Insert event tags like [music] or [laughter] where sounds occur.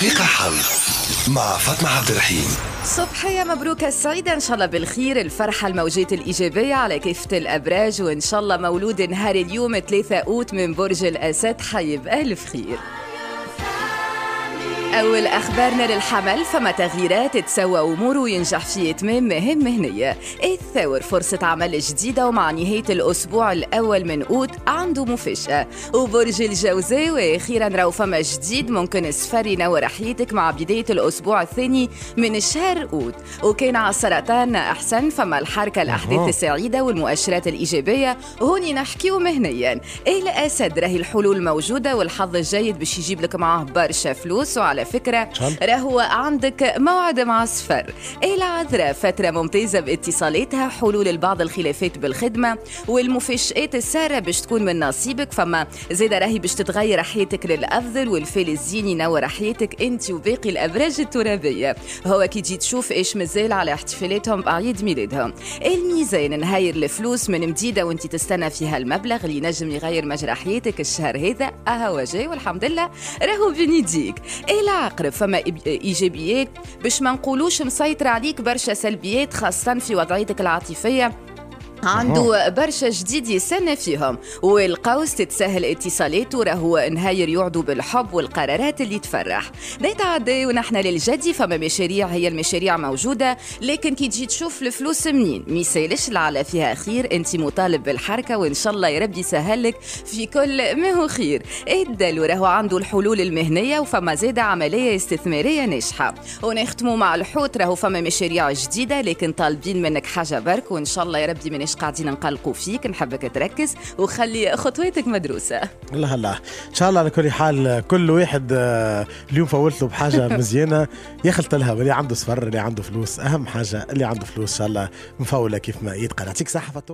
دقيقة حظ مع فاطمة عبد الرحيم. صبحية مبروكة سعيدة إن شاء الله بالخير. الفرحة الموجات الإيجابية على كافة الأبراج. وإن شاء الله مولود نهار اليوم ثلاثة أوت من برج الأسد. حيب ألف خير. أول أخبارنا للحمل فما تغييرات تسوى أمور وينجح في إتمام مهام مهنية. الثور؟ فرصة عمل جديدة ومع نهاية الأسبوع الأول من أوت عنده مفاجأة. وبرج الجوزاء وأخيرا راهو فما جديد ممكن السفر ينور حياتك مع بداية الأسبوع الثاني من شهر أوت. وكان على السرطان أحسن فما الحركة الأحداث السعيدة والمؤشرات الإيجابية. هوني نحكيو مهنيا. الأسد؟ راهي الحلول موجودة والحظ الجيد باش يجيب لك معاه برشا فلوس وعلى فكرة. راهو عندك موعد مع السفر العذراء فترة ممتازة باتصالاتها حلول البعض الخلافات بالخدمة والمفاجآت السارة باش تكون من نصيبك. فما زيادة راهي باش تتغير حياتك للأفضل والفيل الزين ينور حياتك أنت وباقي الأبراج الترابية. هو كي تجي تشوف إيش مازال على احتفالاتهم بعيد ميلادهم. الميزان نهاير الفلوس من مديدة وأنت تستنى فيها المبلغ اللي نجم يغير مجرى حياتك الشهر هذا. أهو جاي والحمد لله. راهو بين يديك العقرب فما إيجابيات باش ما نقولوش مسيطر عليك برشا سلبيات خاصة في وضعيتك العاطفية. عنده برشا جديد يستنى فيهم. والقوس تتسهل اتصالاته راهو نهاير يعدو بالحب والقرارات اللي تفرح. نتعدى ونحن للجدي فما مشاريع هي المشاريع موجودة لكن كي تجي تشوف الفلوس منين؟ ميسالش العلا فيها؟ خير أنت مطالب بالحركة وإن شاء الله يا ربي يسهلك في كل ما هو خير. الدلو؟ راهو عنده الحلول المهنية وفما زادة عملية استثمارية ناجحة. ونختموا مع الحوت راهو فما مشاريع جديدة لكن طالبين منك حاجة برك وإن شاء الله يا ربي منش قاعدين نقلقوا فيك؟ نحبك تركز وخلي خطواتك مدروسة. الله الله إن شاء الله على كل حال كل واحد آه، اليوم فولت له بحاجة [laughs] مزيانة. يخلط لها واللي عنده سفر اللي عنده فلوس. أهم حاجة اللي عنده فلوس إن شاء الله مفوله كيف ما يتقن يعطيك صحة فاطمة.